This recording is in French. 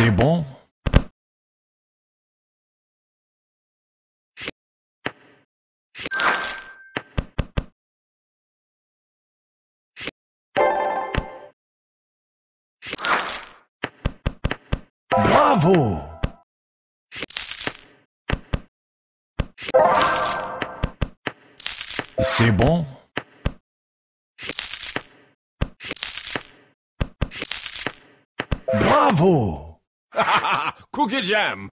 C'est bon? Bravo! C'est bon? Bravo Cookie Jam.